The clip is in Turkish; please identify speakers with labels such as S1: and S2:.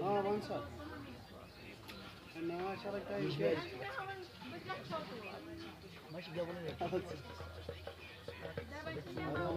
S1: Ha avanza. Ne aşarak da iş ver.
S2: Günah